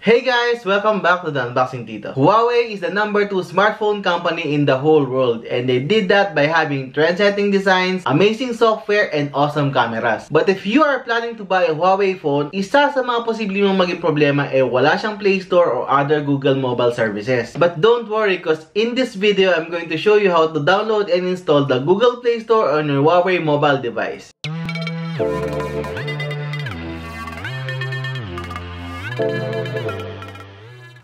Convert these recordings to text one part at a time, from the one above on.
Hey guys! Welcome back to the Unboxing Tito. Huawei is the number 2 smartphone company in the whole world and they did that by having trend-setting designs, amazing software, and awesome cameras. But if you are planning to buy a Huawei phone, isa sa mga posibleng mong maging problema ay eh, wala siyang Play Store or other Google mobile services. But don't worry because in this video, I'm going to show you how to download and install the Google Play Store on your Huawei mobile device.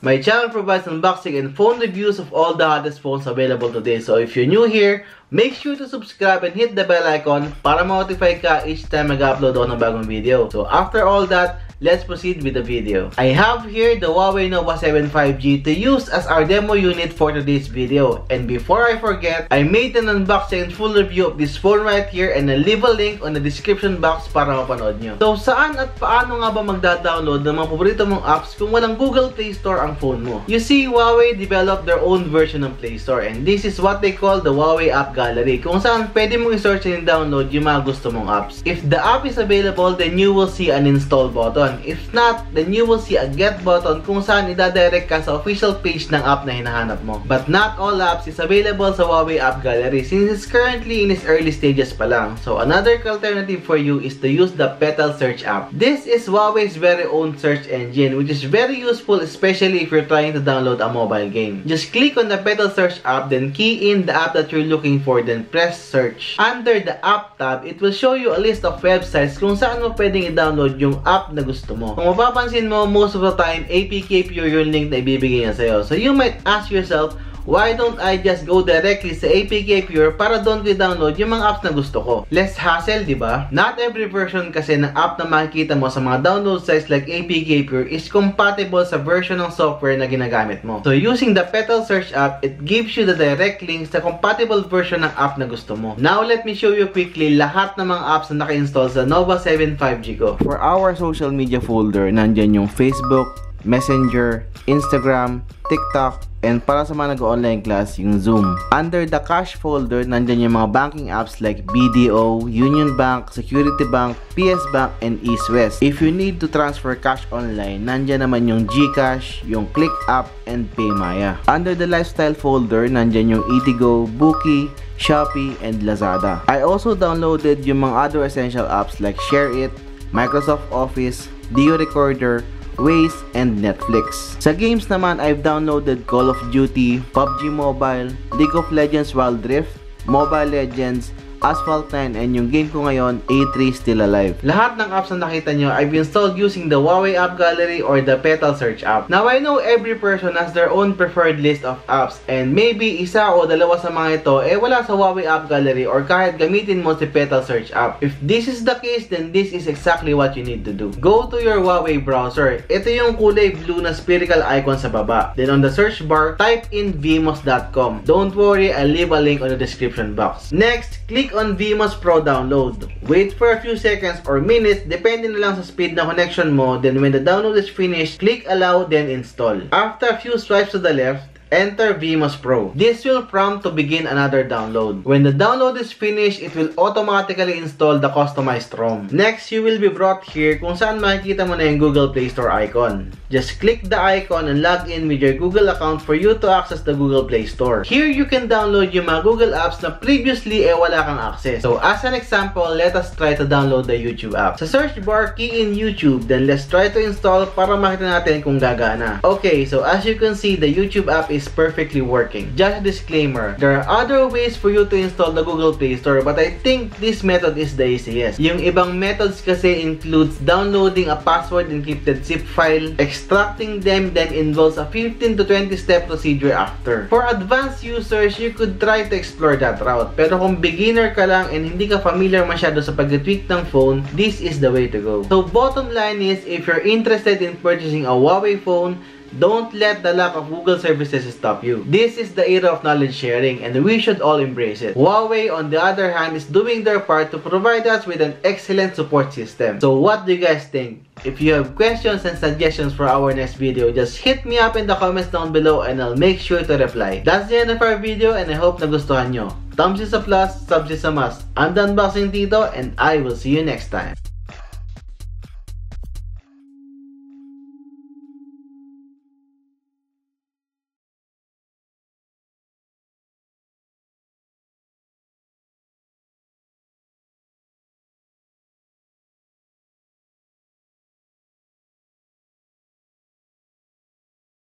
My channel provides unboxing and phone reviews of all the hottest phones available today. So if you're new here, make sure to subscribe and hit the bell icon para ma-notify ka each time mag-upload ako ng bagong video. So after all that, let's proceed with the video. I have here the Huawei Nova 7 5G to use as our demo unit for today's video. And before I forget, I made an unboxing and full review of this phone right here and I'll leave a link on the description box para mapanood nyo. So saan at paano nga ba magda-download ng mga paborito mong apps kung walang Google Play Store ang phone mo? You see, Huawei developed their own version ng Play Store and this is what they call the Huawei App Gallery kung saan pwede mong i-search and download yung mga gusto mong apps. If the app is available, then you will see an install button button. If not, then you will see a get button kung saan ida-direct ka sa official page ng app na hinahanap mo. But not all apps is available sa Huawei App Gallery since it's currently in its early stages pa lang. So another alternative for you is to use the Petal Search app. This is Huawei's very own search engine which is very useful especially if you're trying to download a mobile game. Just click on the Petal Search app then key in the app that you're looking for then press search. Under the app tab, it will show you a list of websites kung saan mo pwedeng i-download yung app na gusto gusto mo. Kung mapapansin mo, most of the time, APK pure yung link na ibibigay niya sa'yo. So you might ask yourself, why don't I just go directly sa APK Pure para doon ko download yung mga apps na gusto ko? Less hassle, di ba? Not every version kasi ng app na makikita mo sa mga download sites like APK Pure is compatible sa version ng software na ginagamit mo. So using the Petal Search app, it gives you the direct links sa compatible version ng app na gusto mo. Now let me show you quickly lahat ng mga apps na naka-install sa Nova 7 5G ko. For our social media folder, nandyan yung Facebook, Messenger, Instagram, TikTok, and para sa mga nag-online class, yung Zoom. Under the cash folder, nandyan yung mga banking apps like BDO, Union Bank, Security Bank, PS Bank, and East West. If you need to transfer cash online, nandyan naman yung GCash, yung Click App, and Paymaya. Under the lifestyle folder, nandyan yung Eatigo, Bookie, Shopee, and Lazada. I also downloaded yung mga other essential apps like ShareIt, Microsoft Office, Dio Recorder, Waze, and Netflix. Sa games naman, I've downloaded Call of Duty, PUBG Mobile, League of Legends Wild Rift, Mobile Legends, Asphalt 9, and yung game ko ngayon, A3 Still Alive. Lahat ng apps na nakita nyo, I've installed using the Huawei App Gallery or the Petal Search app. Now, I know every person has their own preferred list of apps and maybe isa o dalawa sa mga ito eh wala sa Huawei App Gallery or kahit gamitin mo si Petal Search app. If this is the case, then this is exactly what you need to do. Go to your Huawei browser. Ito yung kulay blue na spherical icon sa baba. Then on the search bar, type in vmos.com. Don't worry, I'll leave a link on the description box. Next, click on Vmos Pro download. Wait for a few seconds or minutes, depende na lang sa speed ng connection mo. Then when the download is finished, click allow then install. After a few swipes to the left, enter Vmos Pro. This will prompt to begin another download. When the download is finished, it will automatically install the customized ROM. Next, you will be brought here kung saan makikita mo na yung Google Play Store icon. Just click the icon and log in with your Google account for you to access the Google Play Store. Here, you can download yung mga Google apps na previously eh wala kang access. So, as an example, let us try to download the YouTube app. Sa search bar, key in YouTube, then let's try to install para makita natin kung gagana. Okay, so as you can see, the YouTube app is perfectly working. Just a disclaimer, there are other ways for you to install the Google Play Store but I think this method is the easiest. Yung ibang methods kasi includes downloading a password encrypted zip file, extracting them then involves a 15 to 20 step procedure after. For advanced users, you could try to explore that route. Pero kung beginner ka lang and hindi ka familiar masyado sa pag-tweak ng phone, this is the way to go. So bottom line is, if you're interested in purchasing a Huawei phone, Don't let the lack of Google services stop you. This is the era of knowledge sharing and we should all embrace it. Huawei, on the other hand, is doing their part to provide us with an excellent support system. So what do you guys think? If you have questions and suggestions for our next video, just hit me up in the comments down below and I'll make sure to reply. That's the end of our video and I hope nagustuhan nyo. Thumbs is a plus, subs is a must. I'm the Unboxing Tito and I will see you next time.